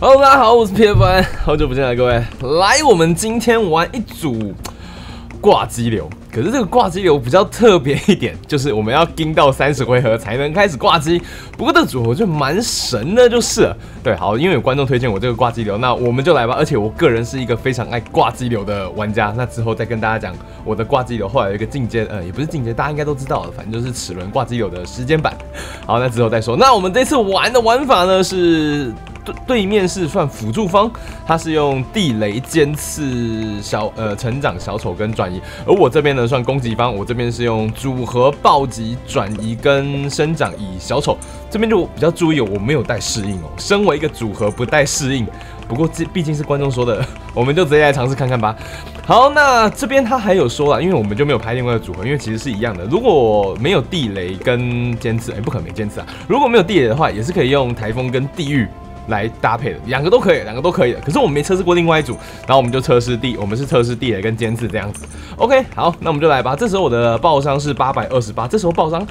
Hello，大家好，我是 PF，好久不见了，各位。来，我们今天玩一组挂机流。可是这个挂机流比较特别一点，就是我们要盯到三十回合才能开始挂机。不过这个组合就蛮神的，就是。对，好，因为有观众推荐我这个挂机流，那我们就来吧。而且我个人是一个非常爱挂机流的玩家。那之后再跟大家讲我的挂机流，后来有一个进阶，呃，也不是进阶，大家应该都知道了，反正就是齿轮挂机流的时间版。好，那之后再说。那我们这次玩的玩法呢是。对面是算辅助方，他是用地雷尖刺小呃成长小丑跟转移，而我这边呢算攻击方，我这边是用组合暴击转移跟生长以小丑这边就比较注意，我没有带适应哦。身为一个组合不带适应，不过这毕竟是观众说的，我们就直接来尝试看看吧。好，那这边他还有说了，因为我们就没有拍另外的组合，因为其实是一样的。如果没有地雷跟尖刺，哎，不可能没尖刺啊。如果没有地雷的话，也是可以用台风跟地狱。来搭配的，两个都可以，两个都可以的。可是我们没测试过另外一组，然后我们就测试地，我们是测试地雷跟尖刺这样子。OK，好，那我们就来吧。这时候我的爆伤是八百二十八，这时候爆伤。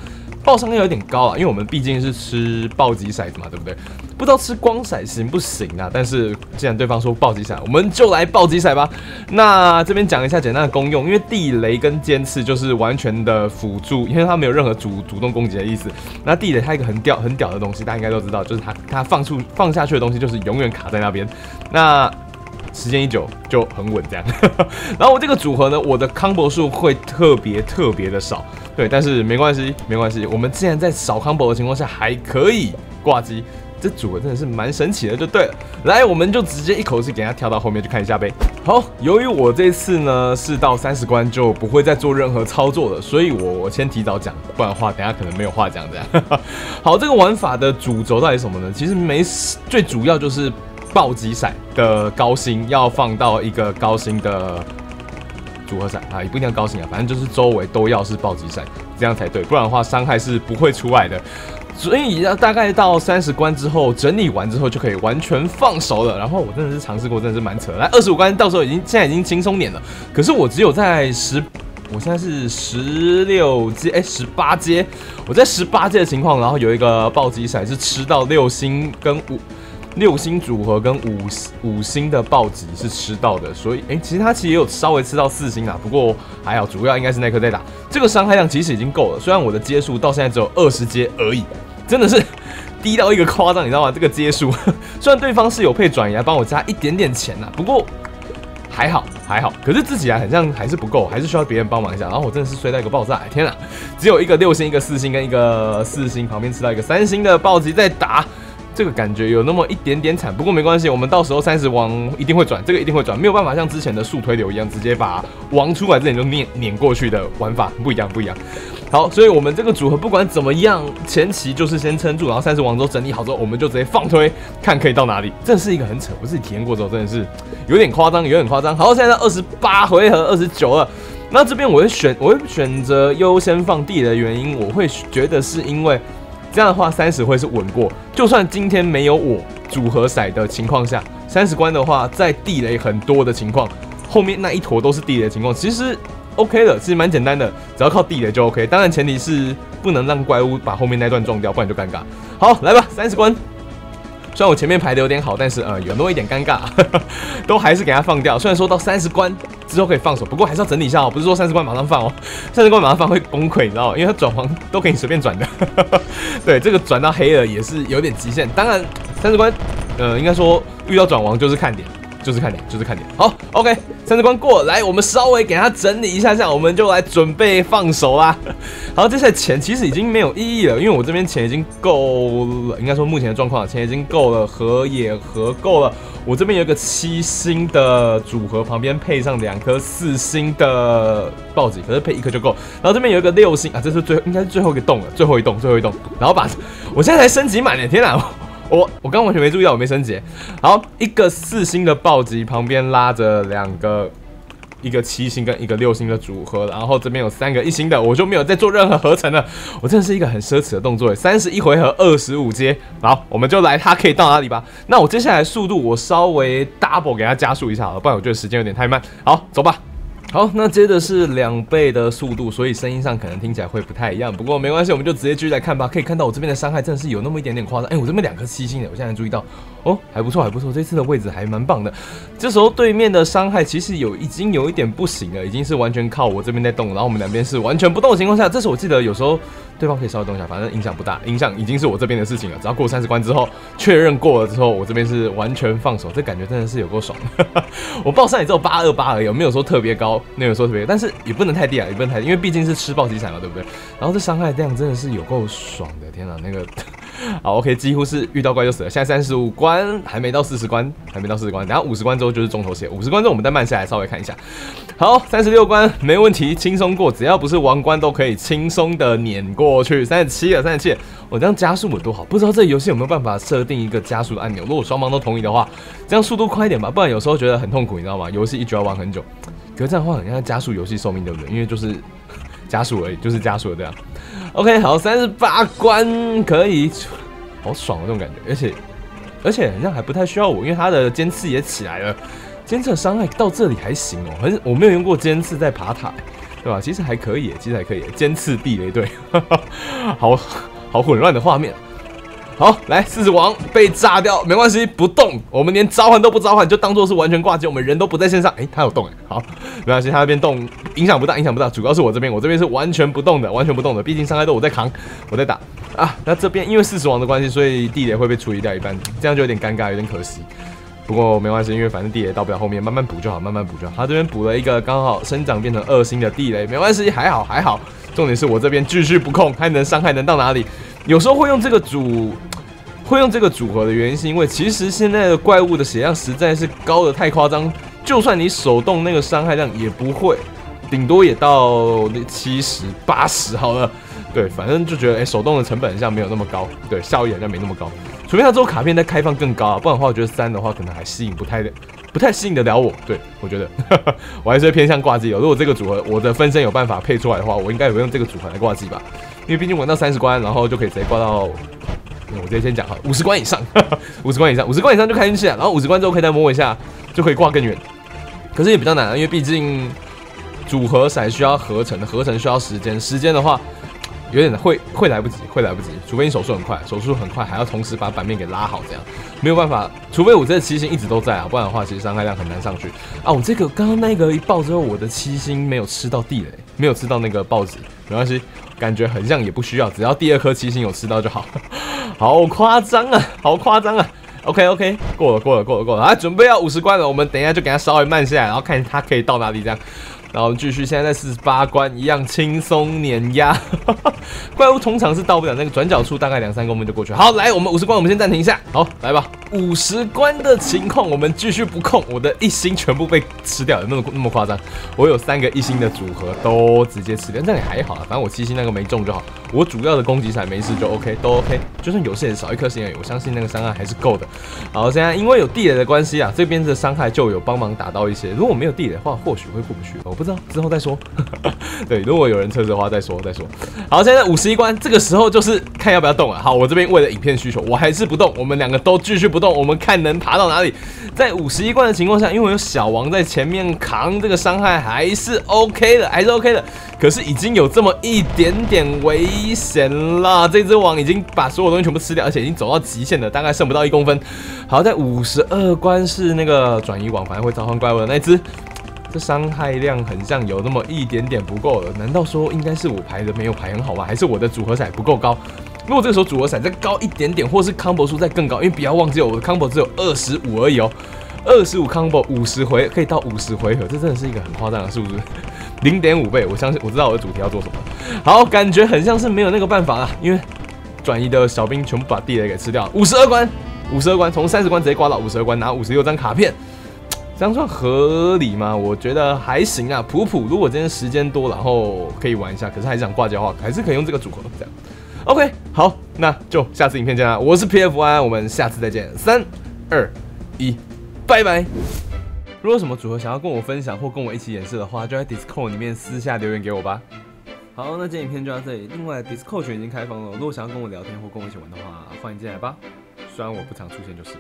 爆伤要有点高啊，因为我们毕竟是吃暴击骰子嘛，对不对？不知道吃光骰行不行啊？但是既然对方说暴击骰，我们就来暴击骰吧。那这边讲一下简单的功用，因为地雷跟尖刺就是完全的辅助，因为它没有任何主主动攻击的意思。那地雷它一个很屌很屌的东西，大家应该都知道，就是它它放出放下去的东西就是永远卡在那边。那时间一久就很稳这样，然后我这个组合呢，我的 combo 数会特别特别的少，对，但是没关系，没关系，我们既然在少 combo 的情况下还可以挂机，这组合真的是蛮神奇的，就对了。来，我们就直接一口气给他跳到后面去看一下呗。好，由于我这次呢是到三十关就不会再做任何操作了，所以我我先提早讲，不然的话等下可能没有话讲这样。好，这个玩法的主轴到底什么呢？其实没最主要就是。暴击骰的高星要放到一个高星的组合骰啊，也不一定要高星啊，反正就是周围都要是暴击骰，这样才对，不然的话伤害是不会出来的。所以要大概到三十关之后整理完之后就可以完全放手了。然后我真的是尝试过，真的是蛮扯。来二十五关到时候已经现在已经轻松点了，可是我只有在十，我现在是十六阶哎十八阶，我在十八阶的情况，然后有一个暴击骰是吃到六星跟五。六星组合跟五五星的暴击是吃到的，所以哎，其实他其实也有稍微吃到四星啊，不过还好，主要应该是那颗在打，这个伤害量其实已经够了。虽然我的阶数到现在只有二十阶而已，真的是低到一个夸张，你知道吗？这个阶数，虽然对方是有配转移来帮我加一点点钱呐，不过还好还好，可是自己啊，好像还是不够，还是需要别人帮忙一下。然后我真的是衰到一个爆炸，天啊，只有一个六星，一个四星跟一个四星，旁边吃到一个三星的暴击在打。这个感觉有那么一点点惨，不过没关系，我们到时候三十王一定会转，这个一定会转，没有办法像之前的速推流一样，直接把王出来这里就碾碾过去的玩法不一样，不一样。好，所以我们这个组合不管怎么样，前期就是先撑住，然后三十王之后整理好之后，我们就直接放推，看可以到哪里。这是一个很扯，我自己体验过之后真的是有点夸张，有点夸张。好，现在二十八回合，二十九了。那这边我会选，我会选择优先放地的原因，我会觉得是因为。这样的话，三十会是稳过。就算今天没有我组合骰的情况下，三十关的话，在地雷很多的情况，后面那一坨都是地雷的情况，其实 OK 的，其实蛮简单的，只要靠地雷就 OK。当然前提是不能让怪物把后面那段撞掉，不然就尴尬。好，来吧，三十关。虽然我前面排的有点好，但是呃有那么一点尴尬，都还是给他放掉。虽然说到三十关之后可以放手，不过还是要整理一下哦，不是说三十关马上放哦，三十关马上放会崩溃，你知道吗？因为它转黄都可以随便转的。对，这个转到黑了也是有点极限。当然三十关，呃，应该说遇到转王就是看点。就是看点，就是看点。好，OK，三十关过来，我们稍微给他整理一下下，我们就来准备放手啦。好，接下来钱其实已经没有意义了，因为我这边钱已经够了，应该说目前的状况，钱已经够了，和也和够了。我这边有一个七星的组合，旁边配上两颗四星的暴击，可是配一颗就够。然后这边有一个六星啊，这是最应该是最后一个洞了，最后一洞，最后一洞。然后把我现在才升级满了，天哪！我我刚完全没注意到，我没升级。好，一个四星的暴击旁边拉着两个，一个七星跟一个六星的组合，然后这边有三个一星的，我就没有再做任何合成了。我真的是一个很奢侈的动作。三十一回合二十五阶，好，我们就来它可以到哪里吧。那我接下来速度我稍微 double 给它加速一下好了，不然我觉得时间有点太慢。好，走吧。好，那接着是两倍的速度，所以声音上可能听起来会不太一样。不过没关系，我们就直接继续来看吧。可以看到我这边的伤害真的是有那么一点点夸张。哎，我这边两颗七星的，我现在注意到，哦，还不错，还不错，这次的位置还蛮棒的。这时候对面的伤害其实有已经有一点不行了，已经是完全靠我这边在动，然后我们两边是完全不动的情况下，这时候我记得有时候对方可以稍微动一下，反正影响不大，影响已经是我这边的事情了。只要过三十关之后确认过了之后，我这边是完全放手，这感觉真的是有够爽。我爆伤也只有八二八而已，没有说特别高，没有说特别，但是也不能太低啊，也不能太低，因为毕竟是吃暴击闪了，对不对？然后这伤害量真的是有够爽的，天哪，那个 好 OK，几乎是遇到怪就死了。现在三十五关还没到四十关，还没到四十关，然后五十关之后就是重头戏。五十关之后我们再慢下来稍微看一下。好，三十六关没问题，轻松过，只要不是王冠都可以轻松的碾过去。三十七了，三十七，我这样加速有多好？不知道这游戏有没有办法设定一个加速的按钮？如果双方都同意的话，这样速度快一点吧，不然有时候觉得很痛苦，你知道吗？游戏一局要玩很久。可是这样的话，好像加速游戏寿命，对不对？因为就是加速而已，就是加速这样。OK，好，三十八关可以，好爽啊，这种感觉。而且而且好像还不太需要我，因为他的尖刺也起来了，尖刺伤害到这里还行哦。很我没有用过尖刺在爬塔，对吧？其实还可以，其实还可以。尖刺避雷队，好好混乱的画面。好，来狮子王被炸掉，没关系，不动，我们连召唤都不召唤，就当做是完全挂机，我们人都不在线上。哎，他有动哎，好，没关系，他那边动影响不大，影响不大，主要是我这边，我这边是完全不动的，完全不动的，毕竟伤害都我在扛，我在打啊。那这边因为狮子王的关系，所以地雷会被处理掉一半，这样就有点尴尬，有点可惜。不过没关系，因为反正地雷到不了后面，慢慢补就好，慢慢补就好。他这边补了一个刚好生长变成二星的地雷，没关系，还好还好。重点是我这边继续不控，还能伤害能到哪里？有时候会用这个组。会用这个组合的原因是因为，其实现在的怪物的血量实在是高的太夸张，就算你手动那个伤害量也不会，顶多也到七十八十好了。对，反正就觉得哎，手动的成本好像没有那么高，对，效益好像没那么高。除非它之后卡片再开放更高啊，不然的话，我觉得三的话可能还吸引不太不太吸引得了我。对我觉得 我还是偏向挂机哦。如果这个组合我的分身有办法配出来的话，我应该也会用这个组合来挂机吧，因为毕竟玩到三十关，然后就可以直接挂到。我直接先讲哈，五十关以上，五十关以上，五十关以上就开运气了。然后五十关之后可以再摸一下，就可以挂更远。可是也比较难，因为毕竟组合骰需要合成，合成需要时间，时间的话有点会会来不及，会来不及。除非你手速很快，手速很快还要同时把版面给拉好，这样没有办法。除非我这个七星一直都在啊，不然的话其实伤害量很难上去啊。我这个刚刚那个一爆之后，我的七星没有吃到地雷，没有吃到那个暴击，没关系，感觉很像也不需要，只要第二颗七星有吃到就好。好夸张啊，好夸张啊！OK OK，过了过了过了过了，啊，准备要五十关了，我们等一下就给他稍微慢下来，然后看他可以到哪里这样。然后继续，现在在四十八关，一样轻松碾压。怪物通常是到不了那个转角处，大概两三公分就过去。好，来，我们五十关，我们先暂停一下。好，来吧。五十关的情况，我们继续不控。我的一星全部被吃掉，有那么那么夸张？我有三个一星的组合都直接吃掉，那也还好啊。反正我七星那个没中就好。我主要的攻击彩没事就 OK，都 OK。就算有些人少一颗星而已，我相信那个伤害还是够的。好，现在因为有地雷的关系啊，这边的伤害就有帮忙打到一些。如果没有地雷的话，或许会过不去。我不之后再说。对，如果有人测试的话再说再说。好，现在五十一关，这个时候就是看要不要动了。好，我这边为了影片需求，我还是不动。我们两个都继续不动，我们看能爬到哪里。在五十一关的情况下，因为有小王在前面扛，这个伤害还是 OK 的，还是 OK 的。可是已经有这么一点点危险了，这只王已经把所有东西全部吃掉，而且已经走到极限了，大概剩不到一公分。好在五十二关是那个转移网，反而会召唤怪物的那只。这伤害量很像有那么一点点不够了，难道说应该是我排的没有排很好吗？还是我的组合骰不够高？如果这个时候组合骰再高一点点，或是 combo 数再更高，因为不要忘记我的 combo 只有二十五而已哦，二十五 combo 五十回可以到五十回合，这真的是一个很夸张的数字，零点五倍。我相信我知道我的主题要做什么。好，感觉很像是没有那个办法了，因为转移的小兵全部把地雷给吃掉。五十二关，五十二关，从三十关直接挂到五十二关，拿五十六张卡片。这样算合理吗？我觉得还行啊，普普。如果今天时间多，然后可以玩一下，可是还想挂机的话，还是可以用这个组合这样。OK，好，那就下次影片见啦。我是 PFY，我们下次再见。三、二、一，拜拜。如果什么组合想要跟我分享或跟我一起演示的话，就在 Discord 里面私下留言给我吧。好，那今天影片就到这里。另外，Discord 群已经开放了，如果想要跟我聊天或跟我一起玩的话，欢迎进来吧。虽然我不常出现就是。